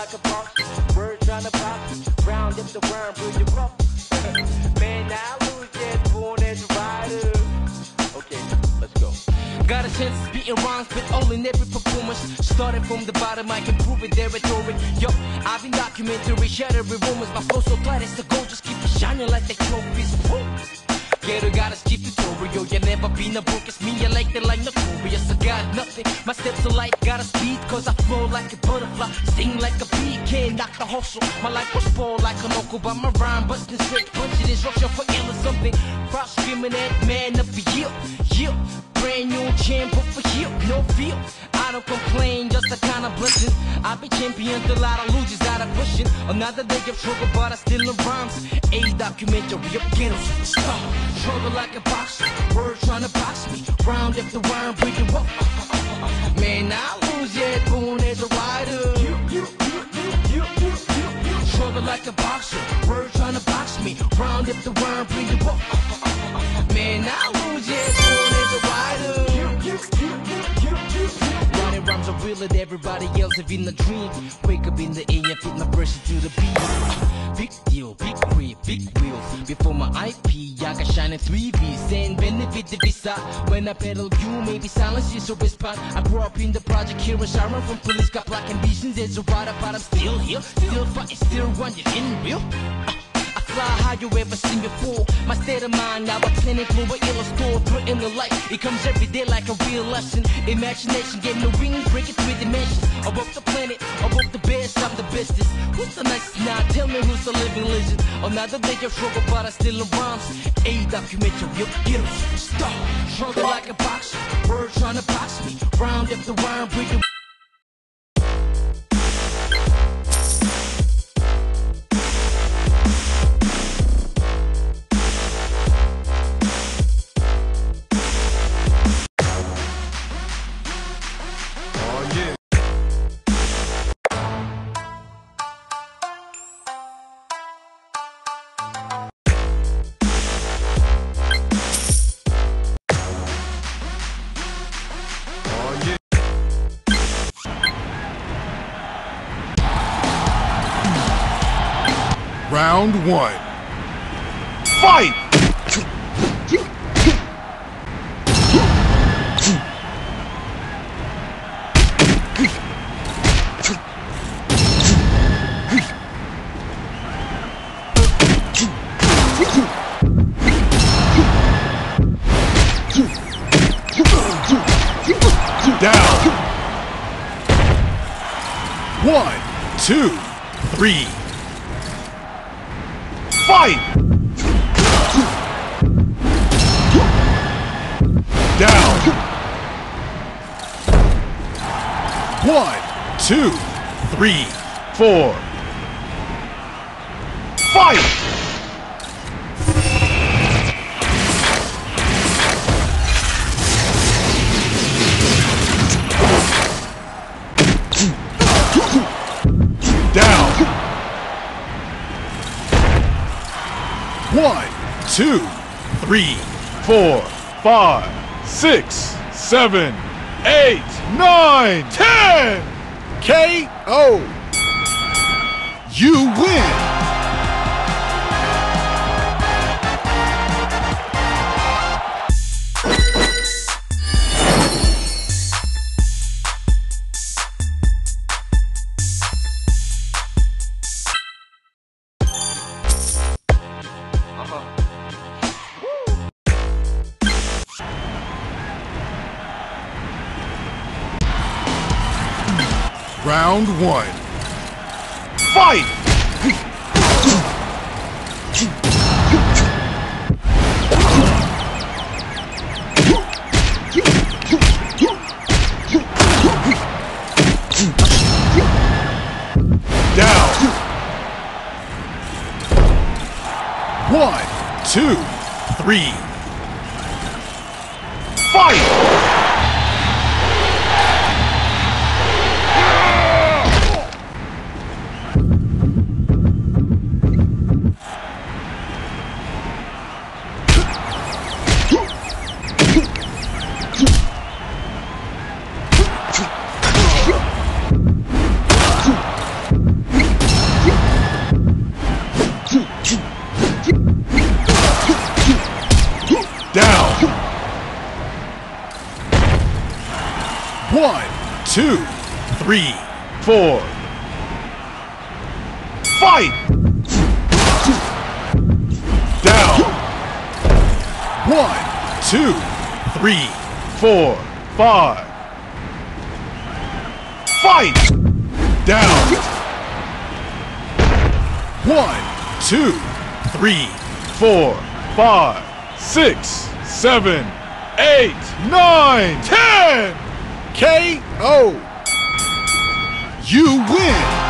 like a trying to box. Round up the worm, bring you up. Man, now lose born as a rider. Okay, let's go. Got a chance of spitting rhymes, but only in every performance. Started from the bottom, I can prove it, there rhetoric. Yo, I've been documentary, shattering rumors. My flow so glad it's the gold, just keep it shining like the trophies. Woo! Ghetto got a steep tutorial, you never been a book, it's me, I like it like notorious. I got nothing, my steps are light, gotta speed, cause I flow like a butterfly, sting like a bee, can't knock the hustle. My life was spoiled like an uncle by my rhyme, busting straight, punching instruction for ill or something. Cross screaming at man of the year, yeah. Brand new champ, but for here, no feel. I don't complain, just a kind of blessing. I be champion till I don't lose, just out of pushing. Another day of struggle, but I still in rhymes. A documentary of ghetto star. Struggle like a boxer, word trying to box me. Round after round, you up. Man, I lose yet, born as a rider. Struggle like a boxer, word trying to box me. Round after round, you up. Man, I and everybody else have in a dream. Wake up in the AM, fit my pressure to the beat. Big deal, big grip, big wheels. Before my IP, I got shining 3Vs and benefit the visa. When I pedal, you maybe silence is a response. I grew up in the project here in Sharon from police, got black ambitions as a rider, but I'm still here, still fighting, still running in real. Uh, I fly high you ever seen before. My state of mind now a clinic over ill store threaten the light. It comes every day like a real lesson. Imagination getting the wings, breaking three dimensions. Above the planet, above the best, I'm the bestest. Who's the next now? Tell me who's the living legend. Another day of struggle, but I still in rhymes. A documentary, you get a star. Struggle like a boxer, word trying to box me. Round after round, bring Round one. Fight! Down. One, two, three. Fight! Down. One, two, three, four. Fight! Two, three, four, five, six, seven, eight, nine, ten. KO. You win. Round one. Fight! Down. One, two, three. Two, three, four. Fight! Down. One, two, three, four, five. Fight! Down. One, two, three, four, five, six, seven, eight, nine, ten. KO. You win.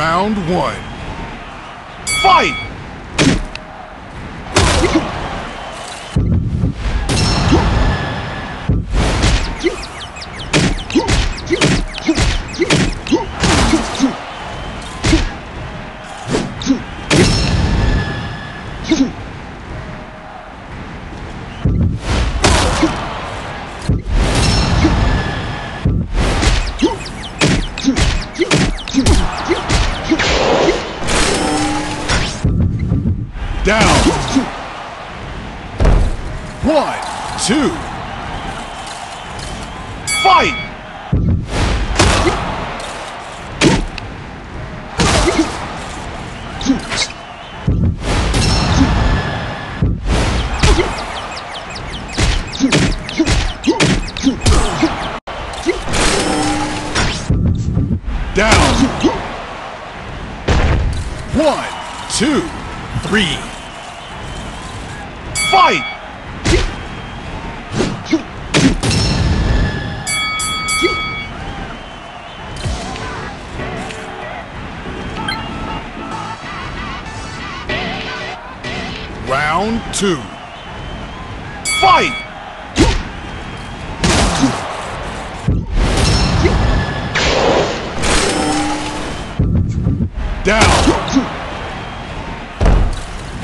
Round one. Fight! Down. One, two. Fight! Down. One, two, three. Fight! Round two. Fight!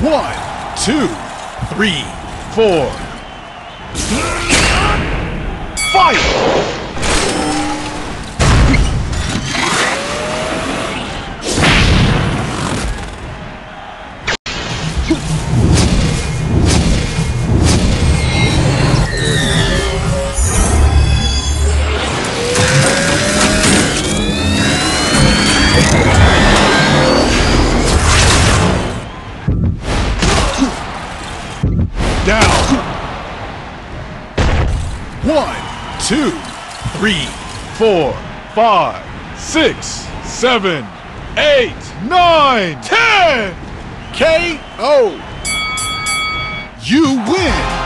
One, two, three, four. Fight! One, two, three, four, five, six, seven, eight, nine, ten. KO. You win.